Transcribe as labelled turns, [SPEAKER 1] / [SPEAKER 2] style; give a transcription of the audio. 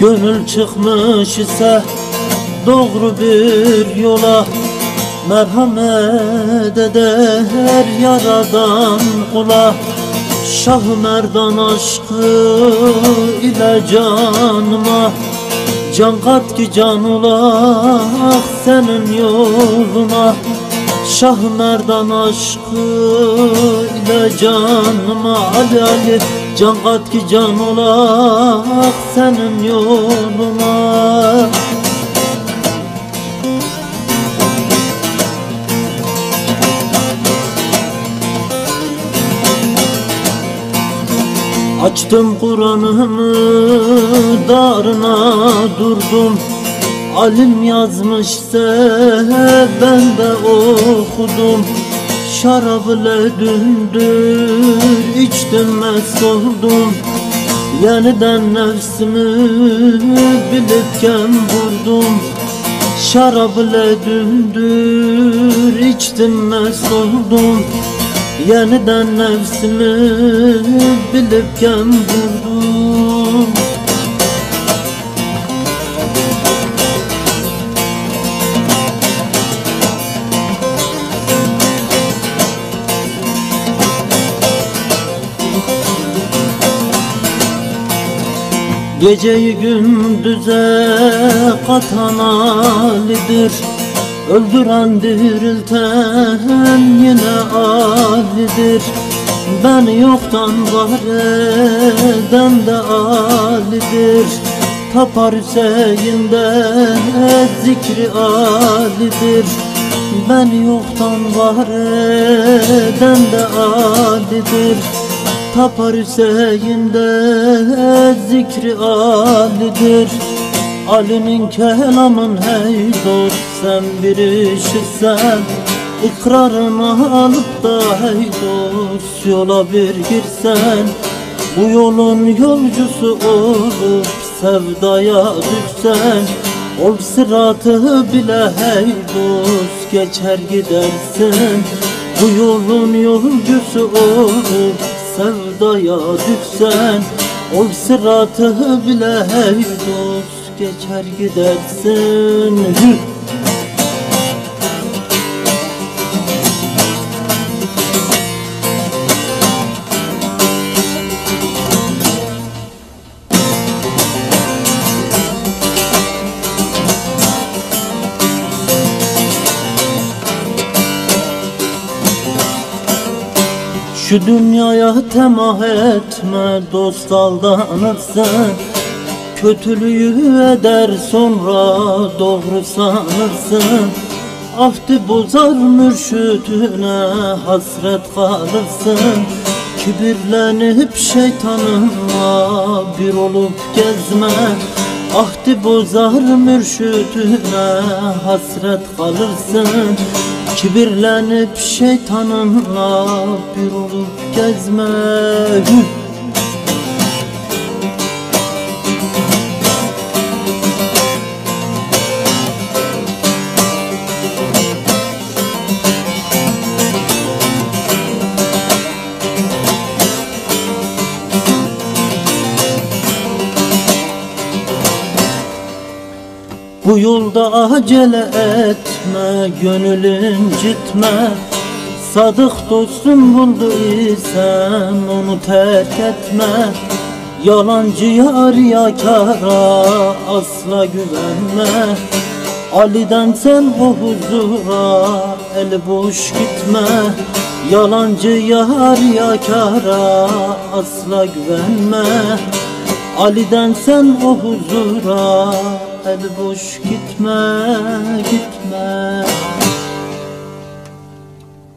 [SPEAKER 1] Gönül çıkmış ise doğru bir yola. Merhamet eder yaradan kula Şah Merdan aşkı ile canıma. Can kat ki can olak senin yoluna. Şah Merdan aşkı ile canıma. Ali Ali Can kat ki can olak senin yoluna. Açtım Kur'an'ımı darına durdum. Alim yazmışsa ben de okudum Şarabı dündür içtim mest oldum Yeniden nefsimi bilipken vurdum. Şarabı dündür içtim mest oldum Yeniden nefsimi bilipken vurdum Geceyi gündüze katan alidir Öldüren dirilten yine alidir Ben yoktan var eden de alidir Tapar Hüseyin'de zikri alidir Ben yoktan var eden de alidir Tapar Hüseyin'de zikri alidir. Ali'nin kelamın hey dost sen bir işitsen İkrarını alıp da hey dost yola bir girsen. Bu yolun yolcusu olup sevdaya düşsen. Ol sıratı bile hey dost geçer gidersin Bu yolun yolcusu olup sevdaya düşsen Ol sıratı bile hey dost geçer gidersin Şu dünyaya temah etme dost aldanırsın Kötülüğü eder sonra doğru sanırsın Ahdi bozar mürşütüne hasret kalırsın Kibirlenip şeytanınla bir olup gezme. Ahdi bozar mürşütüne hasret kalırsın Kibirlenip şeytanınla bir olup gezme Bu yolda acele etme, gönül incitme Sadık dostum buldu isen onu terk etme. Yalancı yar yakara asla güvenme. Ali'den sen o huzura el boş gitme. Yalancı yar yakara asla güvenme. Ali'den sen o huzura el boş gitme gitme